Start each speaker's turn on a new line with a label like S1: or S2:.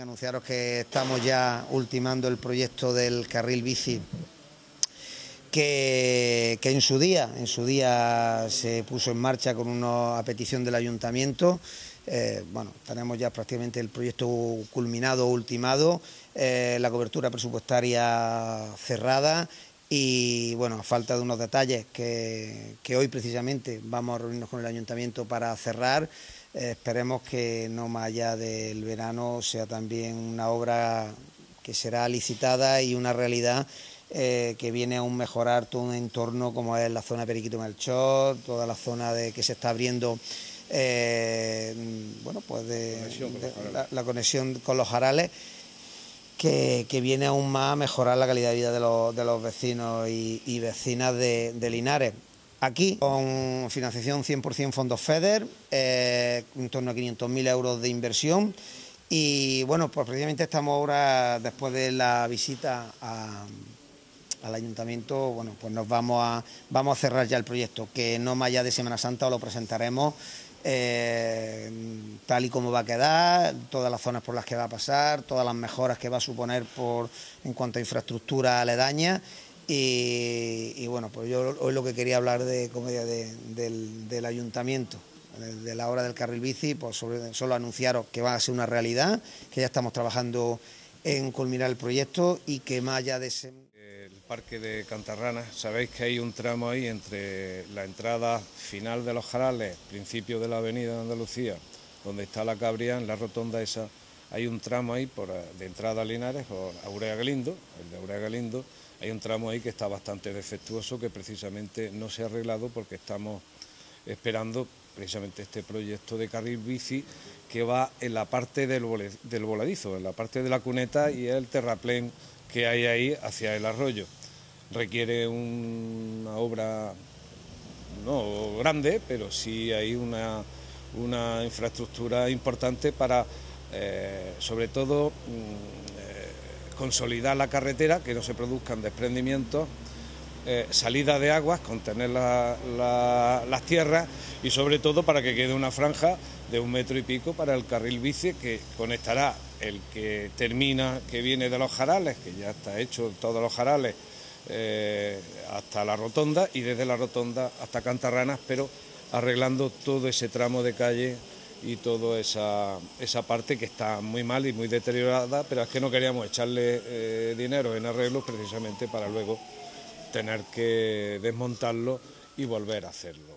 S1: anunciaros que estamos ya ultimando el proyecto del carril bici que, en su día, en su día se puso en marcha con una petición del ayuntamiento. Eh, bueno, tenemos ya prácticamente el proyecto culminado, ultimado, eh, la cobertura presupuestaria cerrada y bueno, a falta de unos detalles que, hoy precisamente vamos a reunirnos con el ayuntamiento para cerrar, eh, esperemos que no más allá del verano sea también una obra que será licitada y una realidad eh, que viene a un mejorar todo un entorno como es la zona Periquito Melchor, toda la zona de que se está abriendo eh, bueno pues de, la, conexión con los jarales que, viene aún más a mejorar la calidad de vida de los, vecinos y, vecinas de, Linares. Aquí, con financiación 100% fondos FEDER, eh, en torno a 500.000 euros de inversión. Y bueno, pues precisamente estamos ahora, después de la visita al ayuntamiento, bueno, pues nos vamos a, vamos a cerrar ya el proyecto, que no más allá de Semana Santa lo presentaremos eh, tal y como va a quedar, todas las zonas por las que va a pasar, todas las mejoras que va a suponer por, en cuanto a infraestructura aledaña. Y, bueno, pues yo hoy lo que quería hablar de, comedia del, ayuntamiento, de, la hora del carril bici, pues solo anunciaros que va a ser una realidad, que ya estamos trabajando en culminar el proyecto y que más allá de ese
S2: parque de Cantarrana. Sabéis que hay un tramo ahí entre la entrada final de los Jarales, principio de la avenida de Andalucía, donde está la Cabría, en la rotonda esa, hay un tramo ahí por, de entrada a Linares, por Aurea Galindo, el de Aurea Galindo, hay un tramo ahí que está bastante defectuoso, que precisamente no se ha arreglado porque estamos esperando precisamente este proyecto de carril bici que va en la parte del, del voladizo, en la parte de la cuneta y el terraplén que hay ahí hacia el arroyo. Requiere una obra no grande, pero sí hay una, una infraestructura importante para, eh, sobre todo, mm, eh, consolidar la carretera, que no se produzcan desprendimientos, eh, salida de aguas, contener las tierras y sobre todo para que quede una franja de un metro y pico para el carril bici que conectará el que termina, que viene de los jarales, que ya está hecho todos los jarales, eh, hasta la rotonda y desde la rotonda hasta Cantarranas, pero arreglando todo ese tramo de calle y toda esa, esa parte que está muy mal y muy deteriorada, pero es que no queríamos echarle eh, dinero en arreglos precisamente para luego tener que desmontarlo y volver a hacerlo.